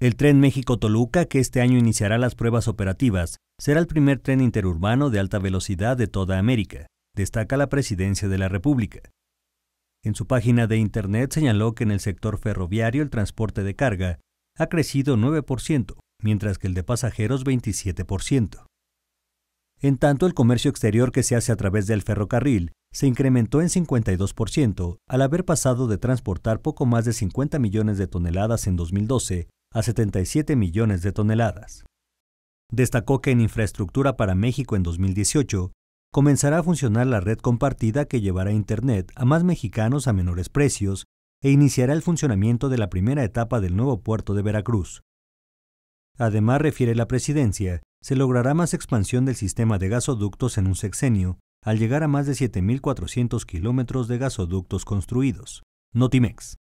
El tren México-Toluca, que este año iniciará las pruebas operativas, será el primer tren interurbano de alta velocidad de toda América, destaca la Presidencia de la República. En su página de Internet señaló que en el sector ferroviario el transporte de carga ha crecido 9%, mientras que el de pasajeros 27%. En tanto, el comercio exterior que se hace a través del ferrocarril se incrementó en 52% al haber pasado de transportar poco más de 50 millones de toneladas en 2012 a 77 millones de toneladas. Destacó que en infraestructura para México en 2018 comenzará a funcionar la red compartida que llevará Internet a más mexicanos a menores precios e iniciará el funcionamiento de la primera etapa del nuevo puerto de Veracruz. Además, refiere la presidencia, se logrará más expansión del sistema de gasoductos en un sexenio, al llegar a más de 7.400 kilómetros de gasoductos construidos. Notimex.